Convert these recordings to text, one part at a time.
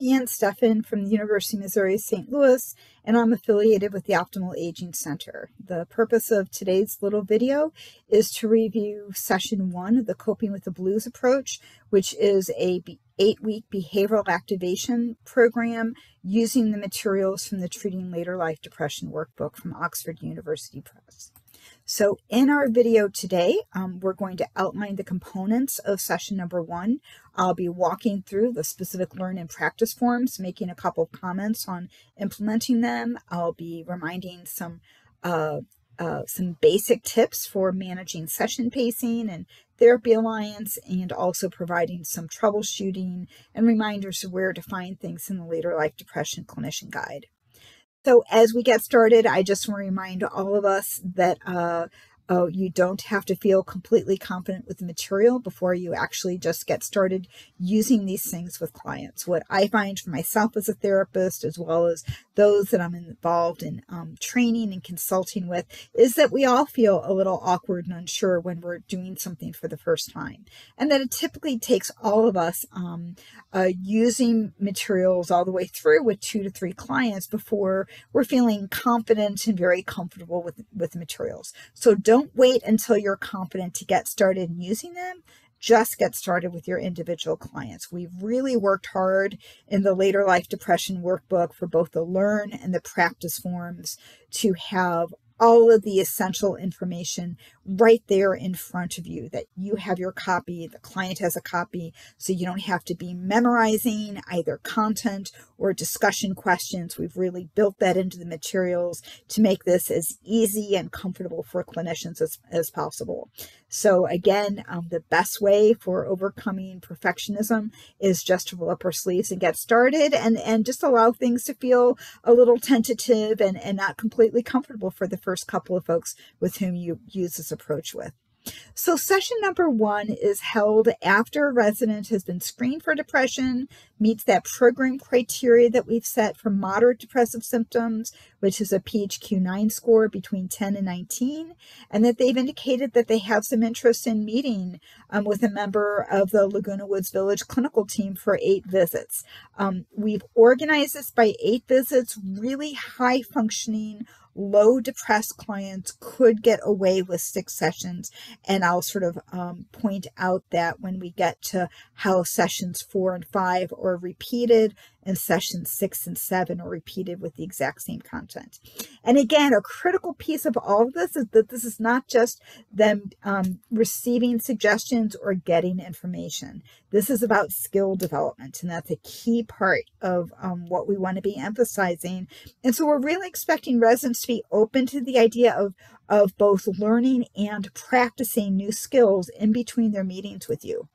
Ann Steffen from the University of Missouri St. Louis, and I'm affiliated with the Optimal Aging Center. The purpose of today's little video is to review session one of the Coping with the Blues approach, which is a eight week behavioral activation program using the materials from the Treating Later Life Depression workbook from Oxford University Press. So in our video today, um, we're going to outline the components of session number one. I'll be walking through the specific learn and practice forms, making a couple of comments on implementing them. I'll be reminding some uh, uh, some basic tips for managing session pacing and therapy alliance and also providing some troubleshooting and reminders of where to find things in the later life depression clinician guide. So as we get started, I just want to remind all of us that uh, Oh, you don't have to feel completely confident with the material before you actually just get started using these things with clients. What I find for myself as a therapist, as well as those that I'm involved in um, training and consulting with, is that we all feel a little awkward and unsure when we're doing something for the first time. And that it typically takes all of us um, uh, using materials all the way through with two to three clients before we're feeling confident and very comfortable with, with the materials. So don't don't wait until you're confident to get started using them. Just get started with your individual clients. We've really worked hard in the later life depression workbook for both the learn and the practice forms to have all of the essential information right there in front of you that you have your copy, the client has a copy, so you don't have to be memorizing either content or discussion questions. We've really built that into the materials to make this as easy and comfortable for clinicians as, as possible. So again, um, the best way for overcoming perfectionism is just to roll up our sleeves and get started and, and just allow things to feel a little tentative and, and not completely comfortable for the first couple of folks with whom you use this approach with. So session number one is held after a resident has been screened for depression, meets that program criteria that we've set for moderate depressive symptoms, which is a PHQ-9 score between 10 and 19, and that they've indicated that they have some interest in meeting um, with a member of the Laguna Woods Village clinical team for eight visits. Um, we've organized this by eight visits, really high functioning low depressed clients could get away with six sessions. And I'll sort of um, point out that when we get to how sessions four and five are repeated and sessions six and seven are repeated with the exact same content. And again, a critical piece of all of this is that this is not just them um, receiving suggestions or getting information. This is about skill development, and that's a key part of um, what we want to be emphasizing. And so we're really expecting residents to be open to the idea of, of both learning and practicing new skills in between their meetings with you.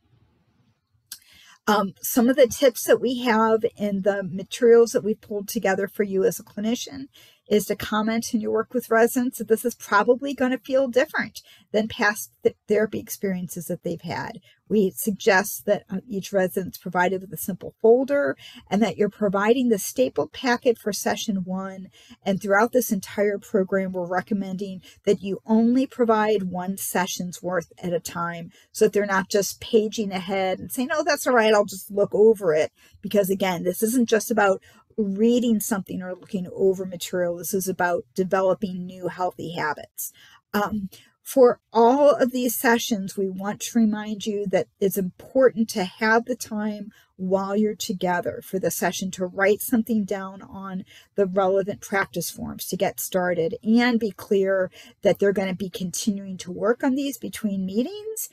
Um, some of the tips that we have in the materials that we pulled together for you as a clinician is to comment in your work with residents that this is probably going to feel different than past th therapy experiences that they've had. We suggest that uh, each resident is provided with a simple folder and that you're providing the stapled packet for session one. And throughout this entire program, we're recommending that you only provide one session's worth at a time so that they're not just paging ahead and saying, oh, that's all right, I'll just look over it. Because again, this isn't just about reading something or looking over material. This is about developing new healthy habits. Um, for all of these sessions, we want to remind you that it's important to have the time while you're together for the session to write something down on the relevant practice forms to get started and be clear that they're going to be continuing to work on these between meetings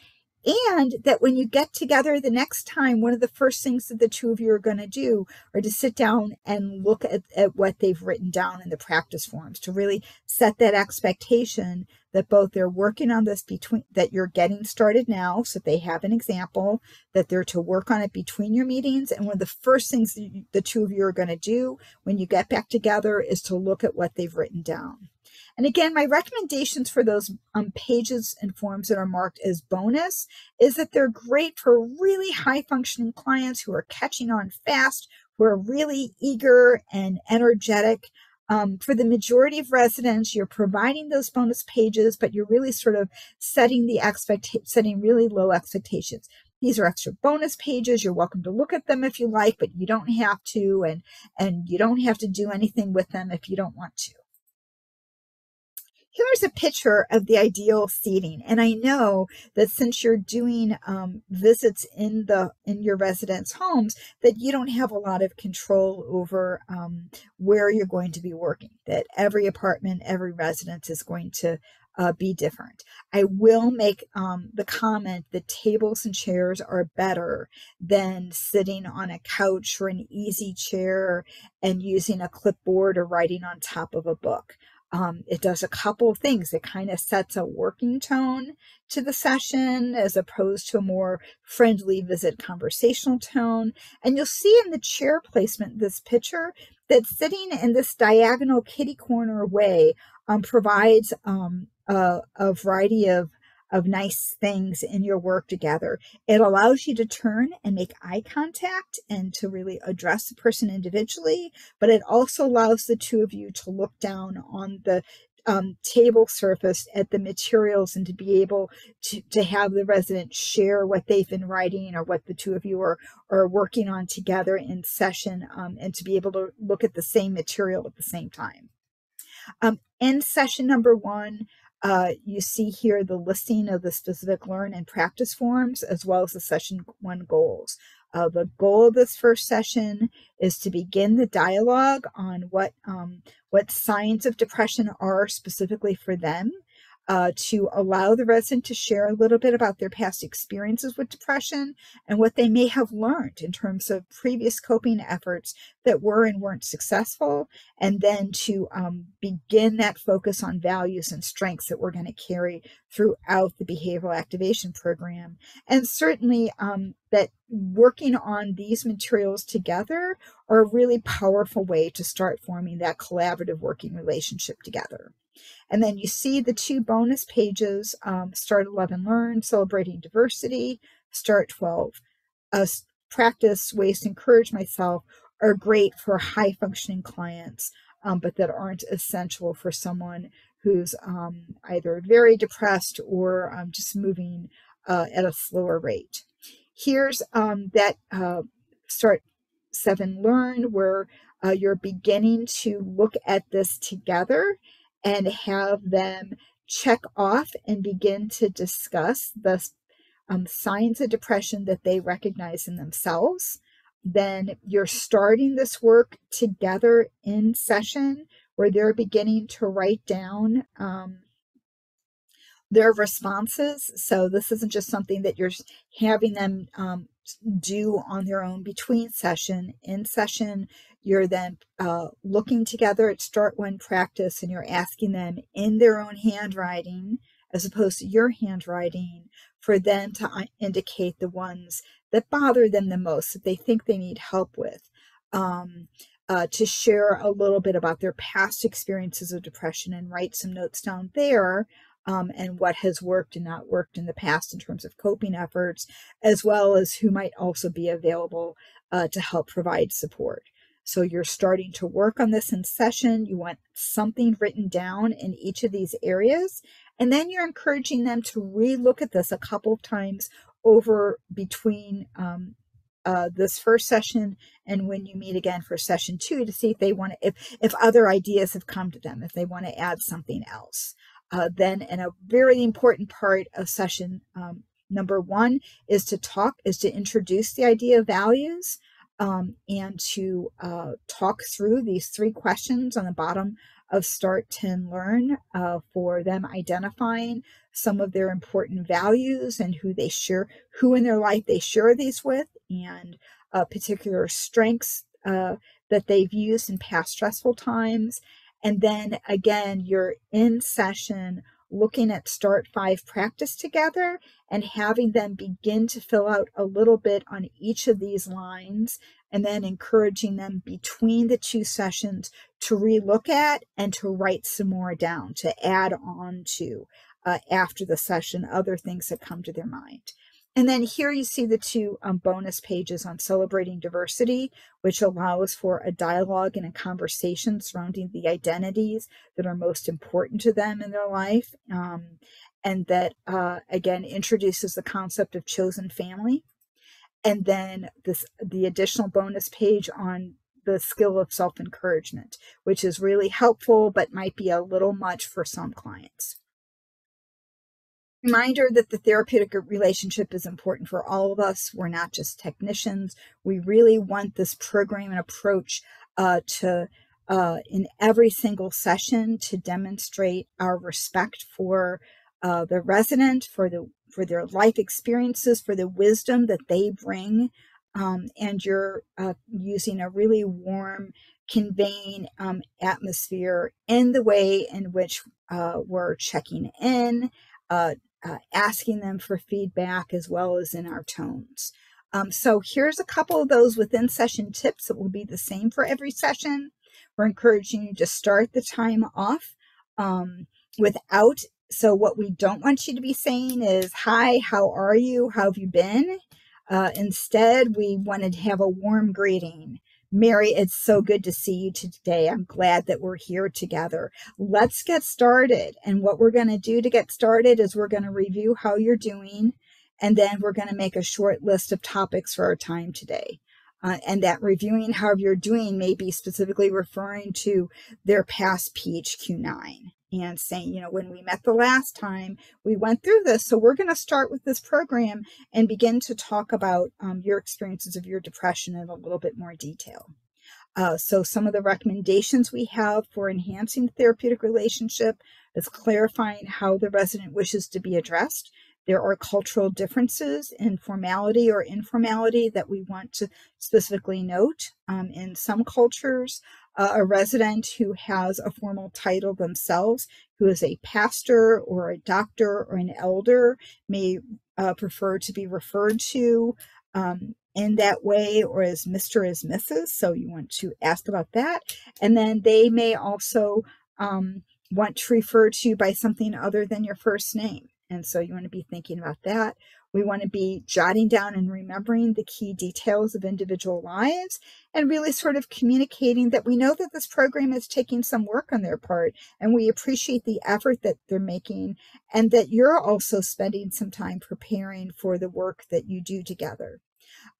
and that when you get together the next time, one of the first things that the two of you are going to do are to sit down and look at, at what they've written down in the practice forms to really set that expectation that both they're working on this between that you're getting started now so they have an example that they're to work on it between your meetings. And one of the first things the two of you are going to do when you get back together is to look at what they've written down and again, my recommendations for those um, pages and forms that are marked as bonus is that they're great for really high functioning clients who are catching on fast, who are really eager and energetic. Um, for the majority of residents, you're providing those bonus pages, but you're really sort of setting the expect setting really low expectations. these are extra bonus pages. You're welcome to look at them if you like, but you don't have to, and, and you don't have to do anything with them if you don't want to here's a picture of the ideal seating and i know that since you're doing um, visits in the in your residents homes that you don't have a lot of control over um, where you're going to be working that every apartment every residence is going to uh, be different. I will make um, the comment that tables and chairs are better than sitting on a couch or an easy chair and using a clipboard or writing on top of a book. Um, it does a couple of things. It kind of sets a working tone to the session as opposed to a more friendly visit conversational tone. And you'll see in the chair placement, this picture, that sitting in this diagonal kitty corner way um, provides um, a, a variety of of nice things in your work together. It allows you to turn and make eye contact and to really address the person individually, but it also allows the two of you to look down on the um, table surface at the materials and to be able to, to have the resident share what they've been writing or what the two of you are, are working on together in session um, and to be able to look at the same material at the same time. Um, in session number one, uh, you see here the listing of the specific learn and practice forms as well as the session one goals. Uh, the goal of this first session is to begin the dialogue on what um, what signs of depression are specifically for them uh, to allow the resident to share a little bit about their past experiences with depression and what they may have learned in terms of previous coping efforts that were and weren't successful, and then to um, begin that focus on values and strengths that we're going to carry throughout the behavioral activation program. And certainly um, that working on these materials together are a really powerful way to start forming that collaborative working relationship together. And then you see the two bonus pages, um, Start 11 Learn, Celebrating Diversity, Start 12 uh, Practice, Ways to Encourage Myself are great for high functioning clients, um, but that aren't essential for someone who's um, either very depressed or um, just moving uh, at a slower rate. Here's um, that uh, Start 7 Learn, where uh, you're beginning to look at this together and have them check off and begin to discuss the um, signs of depression that they recognize in themselves. Then you're starting this work together in session where they're beginning to write down um, their responses. So this isn't just something that you're having them um, do on their own between session. In session, you're then uh, looking together at start one practice and you're asking them in their own handwriting, as opposed to your handwriting, for them to uh, indicate the ones that bother them the most, that they think they need help with. Um, uh, to share a little bit about their past experiences of depression and write some notes down there um, and what has worked and not worked in the past in terms of coping efforts, as well as who might also be available uh, to help provide support. So you're starting to work on this in session. You want something written down in each of these areas. And then you're encouraging them to relook at this a couple of times over between um, uh, this first session and when you meet again for session two to see if they want to, if, if other ideas have come to them, if they want to add something else. Uh, then, and a very important part of session um, number one is to talk, is to introduce the idea of values um, and to uh, talk through these three questions on the bottom of Start 10 Learn uh, for them identifying some of their important values and who they share, who in their life they share these with, and uh, particular strengths uh, that they've used in past stressful times. And then again, you're in session looking at Start 5 practice together and having them begin to fill out a little bit on each of these lines and then encouraging them between the two sessions to relook at and to write some more down, to add on to uh, after the session, other things that come to their mind. And then here you see the two um, bonus pages on celebrating diversity, which allows for a dialogue and a conversation surrounding the identities that are most important to them in their life. Um, and that, uh, again, introduces the concept of chosen family and then this the additional bonus page on the skill of self-encouragement, which is really helpful but might be a little much for some clients. Reminder that the therapeutic relationship is important for all of us. We're not just technicians. We really want this program and approach uh, to uh, in every single session to demonstrate our respect for uh, the resident, for the for their life experiences, for the wisdom that they bring, um, and you're uh, using a really warm, conveying um, atmosphere in the way in which uh, we're checking in, uh, uh, asking them for feedback, as well as in our tones. Um, so here's a couple of those within session tips that will be the same for every session. We're encouraging you to start the time off um, without. So, what we don't want you to be saying is, Hi, how are you? How have you been? Uh, instead, we wanted to have a warm greeting. Mary, it's so good to see you today. I'm glad that we're here together. Let's get started. And what we're going to do to get started is we're going to review how you're doing, and then we're going to make a short list of topics for our time today. Uh, and that reviewing how you're doing may be specifically referring to their past PHQ-9 and saying, you know, when we met the last time, we went through this. So we're going to start with this program and begin to talk about um, your experiences of your depression in a little bit more detail. Uh, so some of the recommendations we have for enhancing the therapeutic relationship is clarifying how the resident wishes to be addressed there are cultural differences in formality or informality that we want to specifically note. Um, in some cultures, uh, a resident who has a formal title themselves, who is a pastor or a doctor or an elder, may uh, prefer to be referred to um, in that way or as Mr. as Mrs. So you want to ask about that. And then they may also um, want to refer to you by something other than your first name. And so you want to be thinking about that. We want to be jotting down and remembering the key details of individual lives and really sort of communicating that we know that this program is taking some work on their part and we appreciate the effort that they're making and that you're also spending some time preparing for the work that you do together.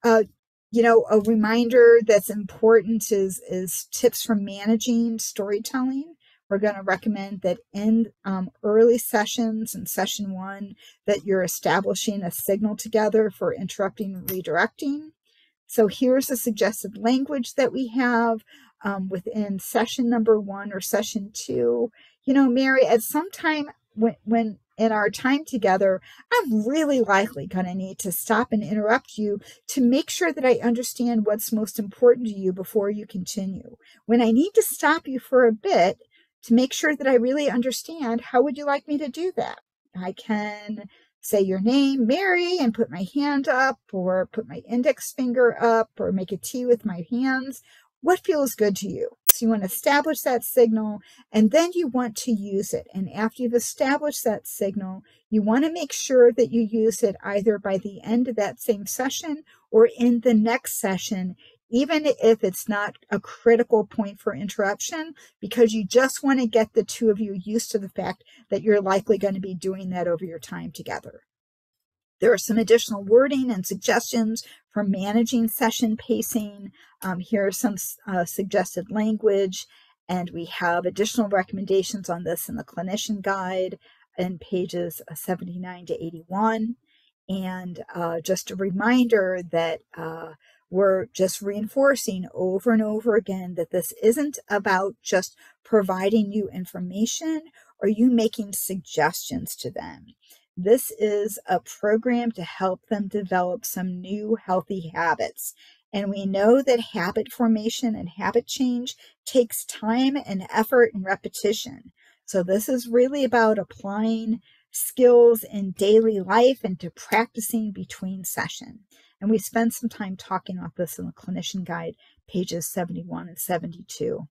Uh, you know, a reminder that's important is, is tips for managing storytelling we're going to recommend that in um, early sessions and session one that you're establishing a signal together for interrupting and redirecting. So here's the suggested language that we have um, within session number one or session two. You know, Mary, at some time when, when in our time together, I'm really likely going to need to stop and interrupt you to make sure that I understand what's most important to you before you continue. When I need to stop you for a bit, to make sure that I really understand how would you like me to do that? I can say your name, Mary, and put my hand up or put my index finger up or make a T with my hands. What feels good to you? So you want to establish that signal and then you want to use it. And after you've established that signal, you want to make sure that you use it either by the end of that same session or in the next session even if it's not a critical point for interruption, because you just want to get the two of you used to the fact that you're likely going to be doing that over your time together. There are some additional wording and suggestions for managing session pacing. Um, here are some uh, suggested language, and we have additional recommendations on this in the clinician guide in pages uh, 79 to 81. And uh, just a reminder that uh, we're just reinforcing over and over again that this isn't about just providing you information or you making suggestions to them. This is a program to help them develop some new healthy habits. And we know that habit formation and habit change takes time and effort and repetition. So, this is really about applying skills in daily life and to practicing between session. And we spend some time talking about this in the clinician guide, pages 71 and 72.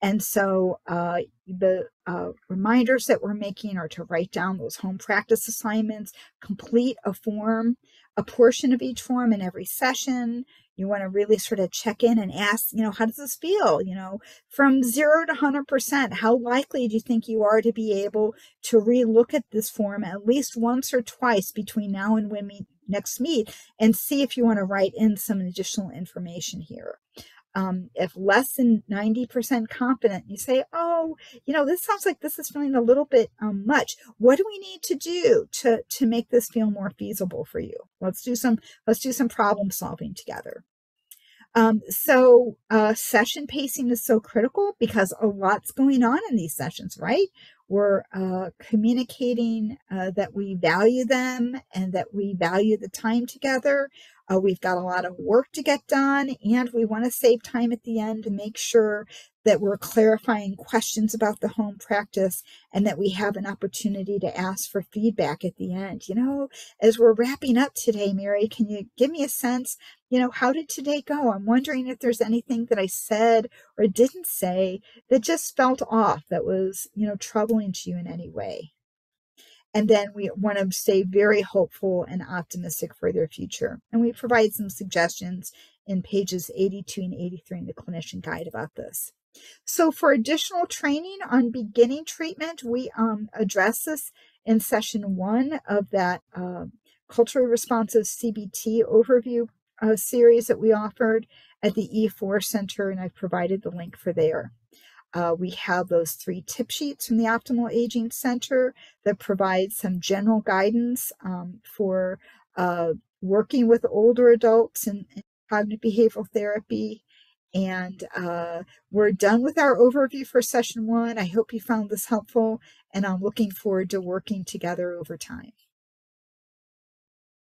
And so uh, the uh, reminders that we're making are to write down those home practice assignments, complete a form a portion of each form in every session. You want to really sort of check in and ask, you know, how does this feel? You know, from zero to 100%, how likely do you think you are to be able to relook at this form at least once or twice between now and when we next meet and see if you want to write in some additional information here? Um, if less than 90% confident, you say, oh, you know, this sounds like this is feeling a little bit um, much. What do we need to do to, to make this feel more feasible for you? Let's do some, let's do some problem solving together. Um, so uh, session pacing is so critical because a lot's going on in these sessions, right? We're uh, communicating uh, that we value them and that we value the time together. Uh, we've got a lot of work to get done, and we want to save time at the end to make sure that we're clarifying questions about the home practice and that we have an opportunity to ask for feedback at the end. You know, as we're wrapping up today, Mary, can you give me a sense? You know, how did today go? I'm wondering if there's anything that I said or didn't say that just felt off, that was, you know, troubling to you in any way. And then we want to stay very hopeful and optimistic for their future. And we provide some suggestions in pages 82 and 83 in the clinician guide about this. So for additional training on beginning treatment, we um, address this in session one of that uh, culturally responsive CBT overview uh, series that we offered at the E4 Center, and I've provided the link for there. Uh, we have those three tip sheets from the Optimal Aging Center that provide some general guidance um, for uh, working with older adults in, in cognitive behavioral therapy. And uh, we're done with our overview for session one. I hope you found this helpful, and I'm looking forward to working together over time.